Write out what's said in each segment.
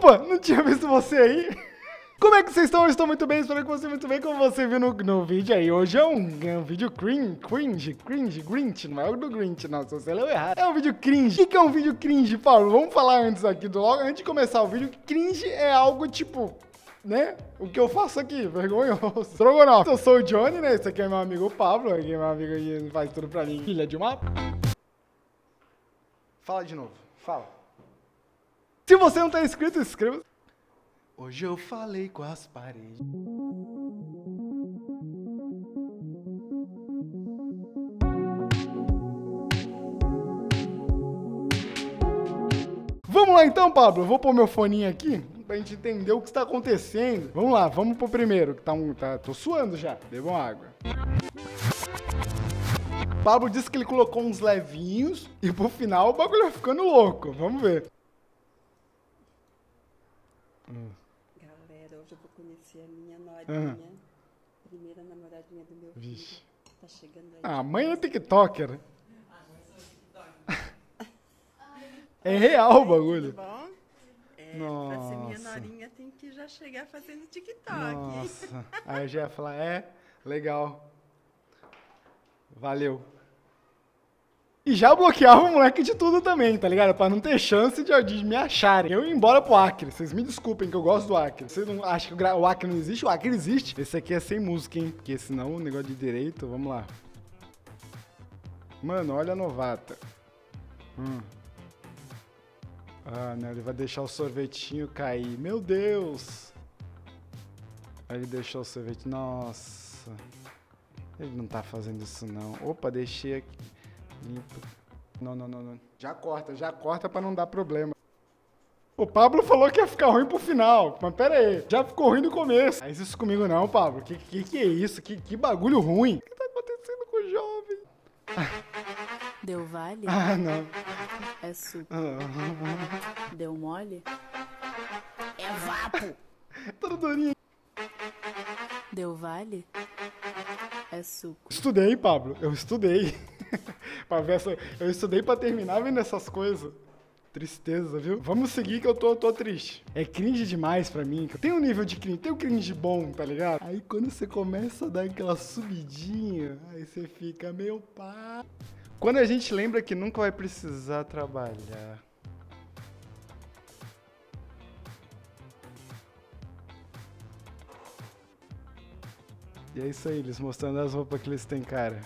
Opa, não tinha visto você aí. Como é que vocês estão? Eu estou muito bem, espero que você muito bem, como você viu no, no vídeo aí. Hoje é um, é um vídeo cringe, cringe, cringe, Grinch, não é o do Grinch, não, se você leu errado. É um vídeo cringe. O que é um vídeo cringe, Paulo? Vamos falar antes aqui, do logo, antes de começar o vídeo, cringe é algo tipo né? O que eu faço aqui, vergonhoso. Strogonoff. Eu sou o Johnny, né? Esse aqui é meu amigo Pablo, aqui é meu amigo que faz tudo pra mim. Filha de uma... Fala de novo, fala. Se você não tá inscrito, inscreva-se. Hoje eu falei com as paredes. Vamos lá então, Pablo. Eu vou pôr meu foninho aqui pra gente entender o que está acontecendo. Vamos lá, vamos pro primeiro, que tá um. Tá, tô suando já. Bebam água. Pablo disse que ele colocou uns levinhos e pro final o bagulho vai ficando louco. Vamos ver. Galera, hoje eu vou conhecer a minha norinha. Primeira namoradinha do meu filho. Vixe. Tá chegando aí. Ah, mãe é TikToker. É real o bagulho. Tudo bom? É, pra ser minha Nossa. norinha tem que já chegar fazendo TikTok. Nossa. Aí eu já ia falar, é, legal. Valeu. E já bloqueava o moleque de tudo também, tá ligado? Pra não ter chance de, de me acharem. Eu ia embora pro Acre. Vocês me desculpem que eu gosto do Acre. Vocês não acham que o Acre não existe? O Acre existe. Esse aqui é sem música, hein? Porque senão o negócio de direito, vamos lá. Mano, olha a novata. Hum. Ah, não, ele vai deixar o sorvetinho cair. Meu Deus! Ele deixou o sorvete. Nossa. Ele não tá fazendo isso não. Opa, deixei aqui. Limpo. Não, não, não, não. Já corta, já corta pra não dar problema. O Pablo falou que ia ficar ruim pro final. Mas pera aí, já ficou ruim no começo. Faz isso comigo não, Pablo. Que que, que é isso? Que, que bagulho ruim. O que tá acontecendo com o jovem? Deu vale? Ah, não. É suco. Ah, Deu mole? É vapo. Toda durinha. Deu vale? É suco. Estudei, Pablo. Eu estudei. pra ver essa... Eu estudei pra terminar vendo essas coisas. Tristeza, viu? Vamos seguir que eu tô, tô triste. É cringe demais pra mim. Tem um nível de cringe, tem um cringe bom, tá ligado? Aí quando você começa a dar aquela subidinha, aí você fica, meu pai. Quando a gente lembra que nunca vai precisar trabalhar. E é isso aí, eles mostrando as roupas que eles têm, cara.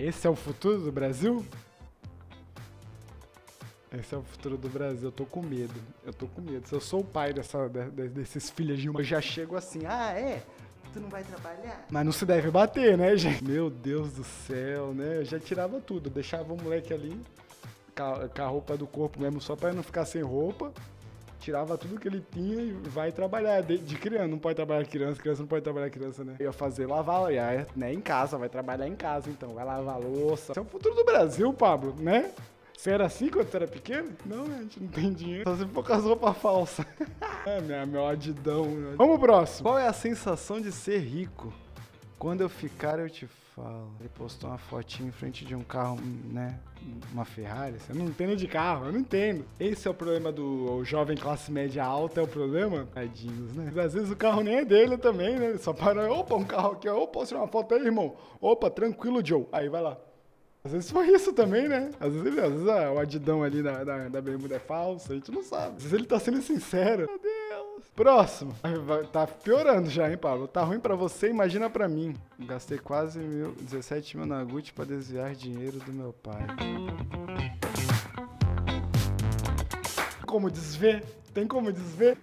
Esse é o futuro do Brasil? Esse é o futuro do Brasil. Eu tô com medo. Eu tô com medo. Se eu sou o pai dessa, de- de- desses filhos de uma, eu já chego assim. Ah, é? Tu não vai trabalhar? Mas não se deve bater, né, gente? Meu Deus do céu, né? Eu já tirava tudo. Eu deixava o moleque ali com a roupa do corpo mesmo, só pra não ficar sem roupa. Tirava tudo que ele tinha e vai trabalhar de, de criança. Não pode trabalhar criança, criança não pode trabalhar criança, né? Ia fazer lavar, ia, né, em casa, vai trabalhar em casa, então. Vai lavar louça. Esse é o futuro do Brasil, Pablo, né? Você era assim quando você era pequeno? Não? A gente não tem dinheiro. Só se for com as roupas falsas. é, minha, meu adidão. meu- Vamos pro próximo. Qual é a sensação de ser rico? Quando eu ficar, eu te falo. Ele postou uma fotinha em frente de um carro, né? Uma Ferrari. Você não entende de carro, eu não entendo. Esse é o problema do jovem classe média alta, é o problema? Tadinhos, né? Às vezes o carro nem é dele também, né? Ele só para, opa, um carro aqui, ó. Opa, posso tirar uma foto aí, irmão? Opa, tranquilo, Joe. Aí vai lá. Às vezes foi isso também, né? Às vezes, às vezes ah, o adidão ali da, da, da bermuda é falso, a gente não sabe. Às vezes ele tá sendo sincero. Meu Deus. Próximo. Tá piorando já, hein, Pablo? Tá ruim pra você, imagina pra mim. Gastei quase mil, 17 mil na Gucci pra desviar dinheiro do meu pai. Como desver? Tem como desver?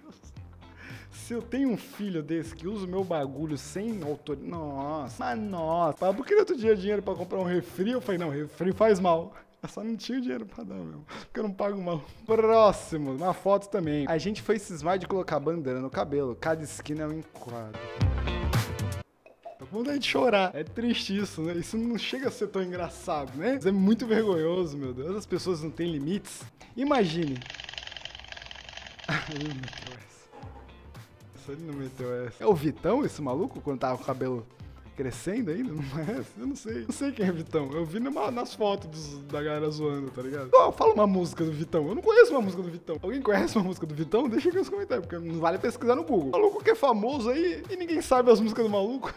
Se eu tenho um filho desse que usa o meu bagulho sem autoridade. Nossa, mas nossa. Pablo queria outro dia dinheiro pra comprar um refri. Eu falei, não, refri faz mal. Eu só não tinha dinheiro pra dar mesmo. Porque eu não pago mal. Próximo, uma foto também. A gente foi cismar de colocar bandana no cabelo. Cada esquina é um enquadro. Tô com vontade de chorar. É triste isso, né? Isso não chega a ser tão engraçado, né? Isso é muito vergonhoso, meu Deus. As pessoas não têm limites. Imagine. Meteu essa. Essa ele não meteu essa. É o Vitão, esse maluco, quando tava com o cabelo crescendo ainda? Não parece? Eu não sei. Não sei quem é Vitão. Eu vi numa, nas fotos dos- da galera zoando, tá ligado? Ó, fala uma música do Vitão. Eu não conheço uma música do Vitão. Alguém conhece uma música do Vitão? Deixa aqui nos comentários, porque não vale pesquisar no Google. Maluco que é famoso aí e ninguém sabe as músicas do maluco.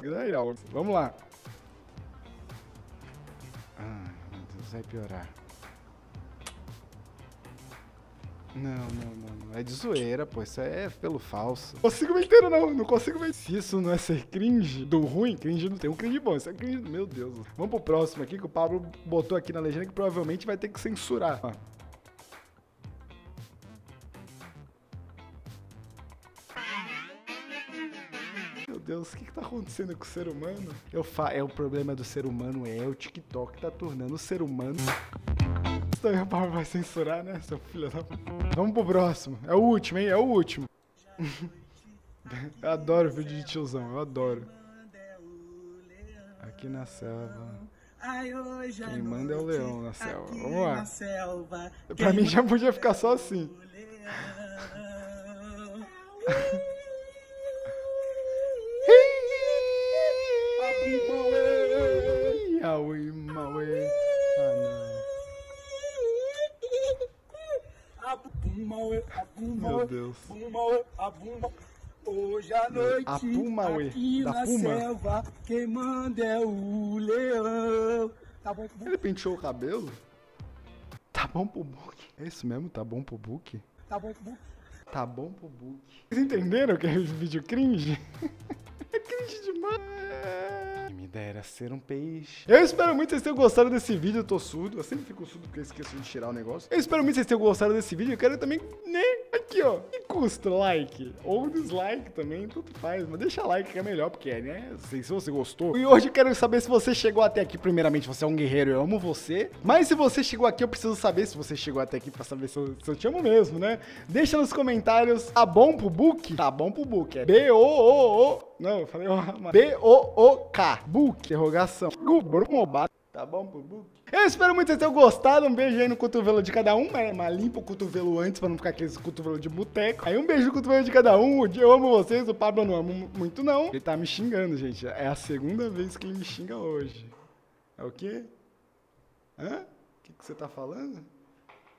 Que daí, não. Vamos lá. Ai, meu Deus, vai piorar. Não, não, não, não. É de zoeira, pô. Isso é pelo falso. Consigo ver inteiro, não. Não consigo ver. Se isso não é ser cringe do ruim, cringe não tem um cringe bom. Isso é cringe. Meu Deus. Vamos pro próximo aqui, que o Pablo botou aqui na legenda que provavelmente vai ter que censurar. Ó. Meu Deus, o que, que tá acontecendo com o ser humano? Eu fa é o problema do ser humano, é o TikTok tá tornando o ser humano. Também o Pablo vai censurar, né, seu filho da. Vamos pro próximo. É o último, hein? É o último. eu adoro vídeo de tiozão, eu adoro. Aqui na selva. Quem manda é o leão na selva. Vamos lá. Pra mim já podia ficar só assim. Aui, Ah, Meu Deus. Hoje à noite, A Pumauê, aqui da na Puma. selva, quem manda é o leão. Tá bom, tá bom, Ele penteou o cabelo? Tá bom pro book. É isso mesmo? Tá bom pro book? tá bom, tá bom. Tá bom pro book. Vocês entenderam que é vídeo cringe? é cringe demais. Dera ser um peixe. Eu espero muito que vocês tenham gostado desse vídeo. Eu tô surdo. Eu sempre fico surdo porque eu esqueço de tirar o negócio. Eu espero muito que vocês tenham gostado desse vídeo. Eu quero também, né? Aqui, ó. Que custa like? Ou dislike também, tudo faz. Mas deixa like que é melhor, porque, né? Não sei se você gostou. E hoje eu quero saber se você chegou até aqui. Primeiramente, você é um guerreiro, eu amo você. Mas se você chegou aqui, eu preciso saber se você chegou até aqui pra saber se eu, se eu te amo mesmo, né? Deixa nos comentários. Tá bom pro book? Tá bom pro book. É B-O-O-O. Não, eu falei B-O-O-K. Book. Interrogação. Tá bom book? Eu espero muito que vocês tenham gostado. Um beijo aí no cotovelo de cada um. Mas, mas limpa o cotovelo antes pra não ficar aquele cotovelo de boteco. Aí um beijo no cotovelo de cada um. Eu amo vocês. O Pablo não amo muito, não. Ele tá me xingando, gente. É a segunda vez que ele me xinga hoje. É o quê? Hã? O que, que você tá falando?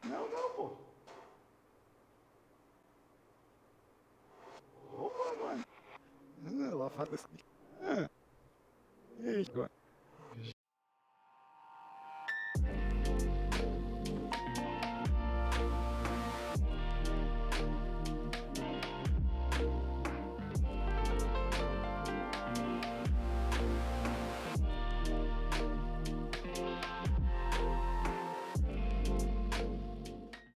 Não, não, pô. Opa, mano. Lá fala assim. Ah. E agora?